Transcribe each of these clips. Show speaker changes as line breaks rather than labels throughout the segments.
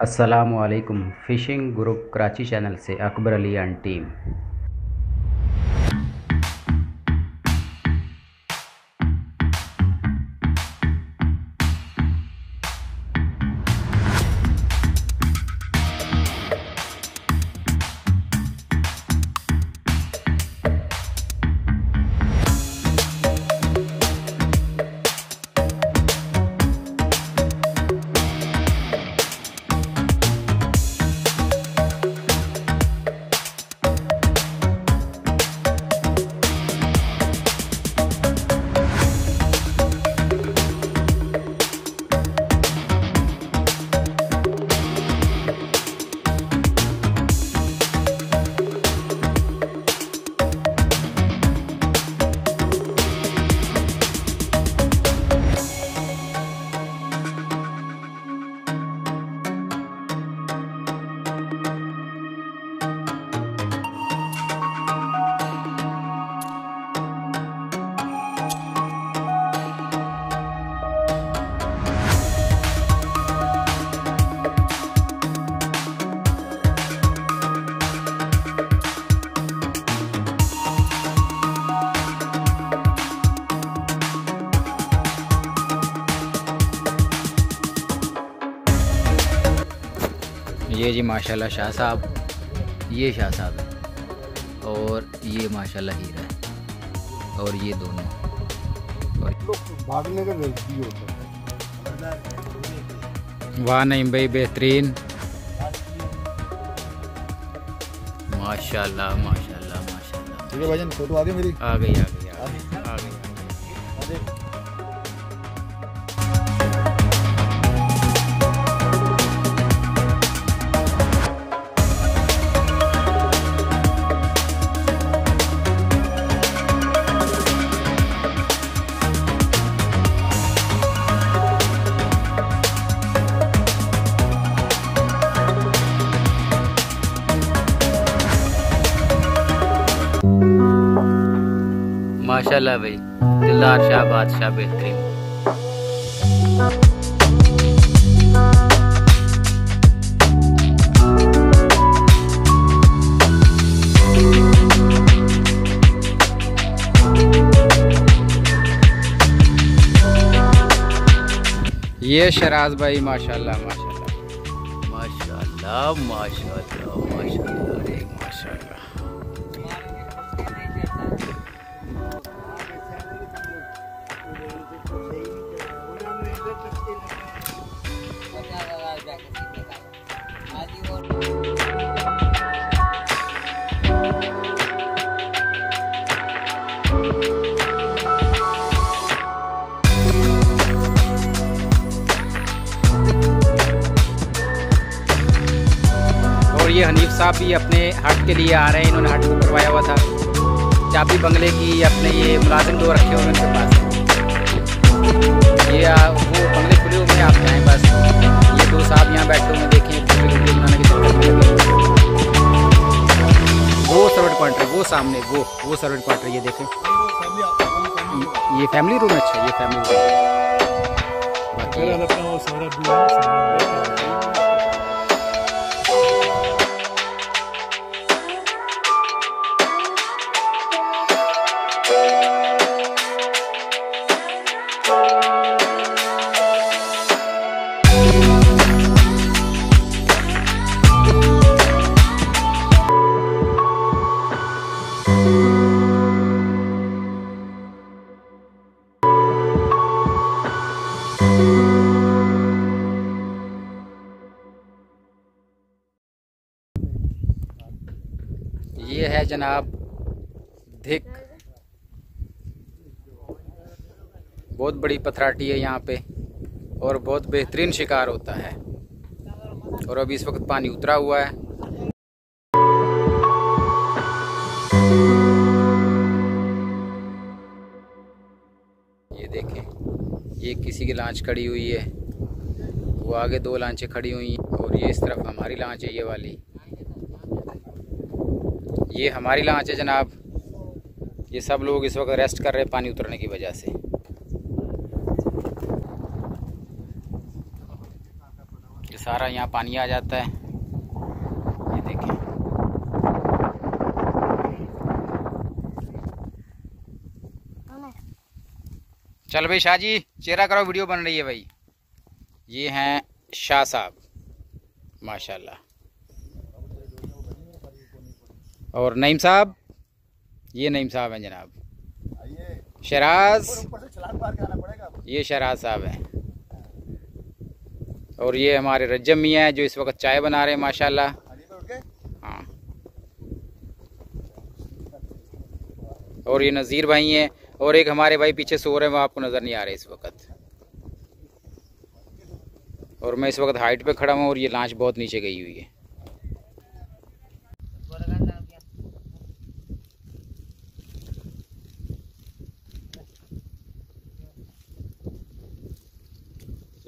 असलकुम phishing group Karachi channel से Akbar Ali and team ये जी माशाल्लाह शाह साहब ये शाह साहब है और ये माशाल्लाह हीरा है और ये दोनों।
भागने का होता है।
वाह नहीं भाई बेहतरीन। माशाल्लाह माशाल्लाह माशाल्लाह।
ठीक है भाईजान फ़ोटो आ गई मेरी।
आ गई आ गई आ गई आ गई। माशाल्लाह भाई दिलदार शाह बादशाह बेहतरीन। ये शराज भाई माशाल्लाह माशाल्लाह। माशाल्लाह माशाल्लाह माशाल्लाह। और ये हनीफ साहब भी अपने हट के लिए आ रहे हैं। इन्होंने हट को करवाया हुआ था। चाबी बंगले की अपने ये मुलाजिम दो रखे हुए उनके पास। ये आ, वो बंगले खुले हुए हैं आप जाएँ बस। ये दो साहब यहाँ बैठे हुए देखें बनाने की वो सर्वेंट क्वार्टर वो सामने वो वो सर्वेंट क्वार्टर ये देखें। ये फैमिली रूम अच्छा ये फैमिली रूम। बाकी जनाब धिक। बहुत बड़ी पथराटी है यहाँ पे और बहुत बेहतरीन शिकार होता है। और अभी इस वक्त पानी उतरा हुआ है। ये देखें, ये किसी की लांच खड़ी हुई है। वो आगे दो लांचें खड़ी हुई हैं और ये इस तरफ़ हमारी लांच है, ये वाली। ये हमारी लाँच है जनाब। ये सब लोग इस वक्त रेस्ट कर रहे हैं पानी उतरने की वजह से। ये सारा यहाँ पानी आ जाता है। ये देखें। चल भाई शाह जी, चेहरा करो वीडियो बन रही है भाई। ये हैं शाह साहब, माशाल्लाह। और नईम साहब, ये नईम साहब हैं जनाब। शराज, ये शराज साहब हैं। और ये हमारे रज्जम मियाँ हैं जो इस वक्त चाय बना रहे हैं, माशाल्लाह। हाँ। और ये नज़ीर भाई हैं, और एक हमारे भाई पीछे सो रहे हैं, वो आपको नज़र नहीं आ रहे इस वक्त। और मैं इस वक्त हाइट पे खड़ा हूँ, और ये लांच बहुत नीचे गई हुई है।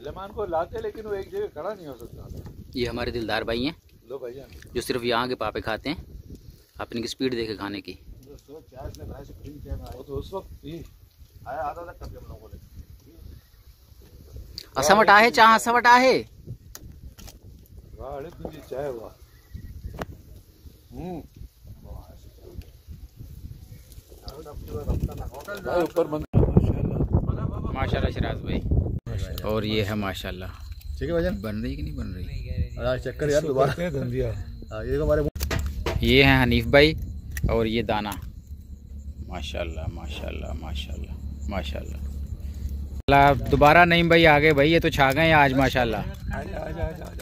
सुलेमान को लाते लेकिन वो एक जगह खड़ा नहीं हो सकता।
ये हमारे दिलदार भाई हैं
लो भैया
जो सिर्फ़ यहाँ के पापे खाते हैं आप इनकी स्पीड देखे खाने की।
के तो ही
असमट आहे चहा असमट आहे
वाह तुझी चाय वाह हम्म। भाई ऊपर बंद। माशाल्लाह
माशाल्लाह शराज भाई। और ये है माशाल्लाह।
ठीक है भाई
बन रही कि नहीं बन रही?
आज चक्कर यार दोबारा। धंधिया। हाँ ये हमारे
ये हैं हनीफ भाई और ये दाना। माशाल्लाह माशाल्लाह माशाल्लाह माशाल्लाह। अल्लाह दोबारा नहीं भाई आ गए भाई ये तो छा गए आज माशाल्लाह।
आ जा आ जा आ माशाल्लाह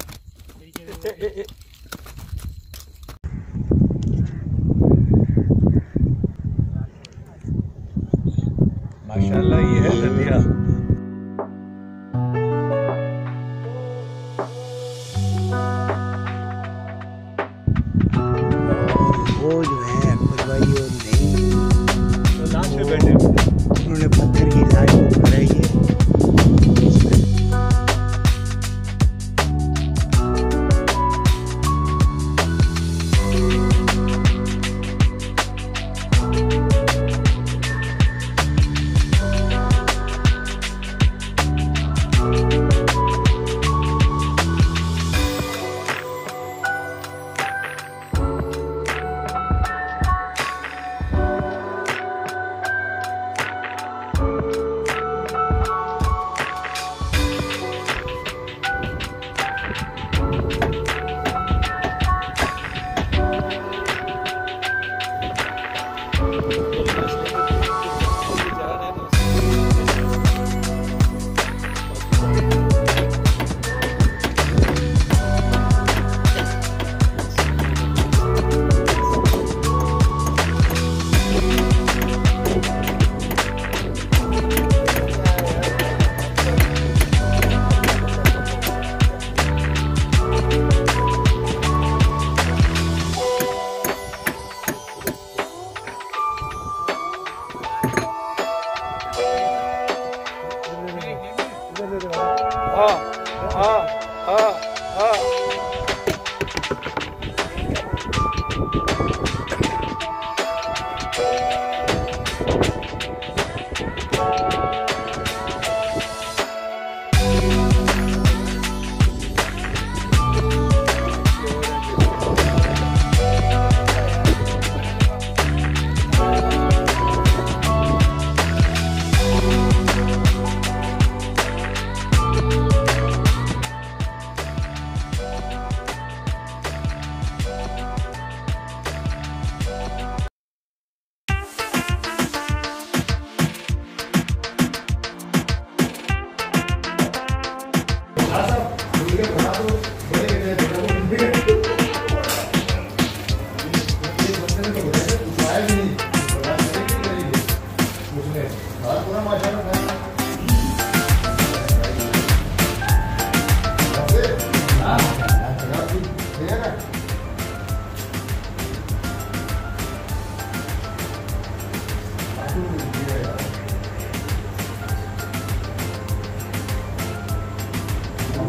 वो जो है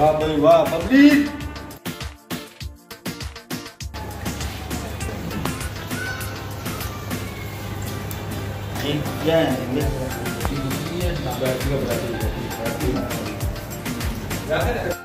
वाह भाई वाह पब्लिक
क्या है
बैठ